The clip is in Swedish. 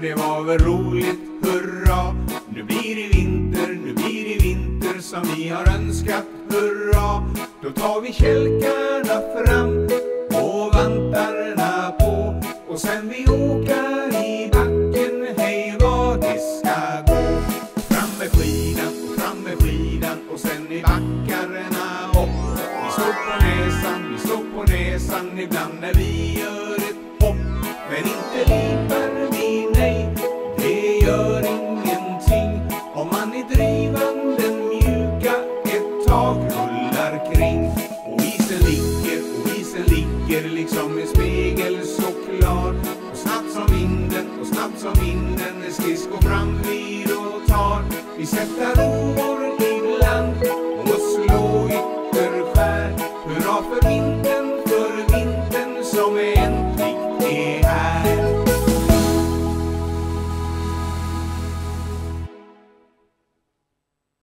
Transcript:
Det var väl roligt, hurra! Nu blir det vinter, nu blir det vinter som vi har önskat, hurra. Då tar vi kälkarna fram och vantarna på och sen vi åker i backen, hej vad det ska gå. Fram med skidan, fram med skidan och sen i backarna upp. Vi står på näsan, vi står på näsan ibland när vi gör ett hopp. Men inte gör ingenting om man är driven den mjuka ett tag rullar kring. Och isen ligger, och isen ligger liksom en spegel så klar. Och snabbt som vinden, och snabbt som vinden är skridskor fram vi och tar. Vi sätter rovor i land och slå ytterskär. Hurra för vinden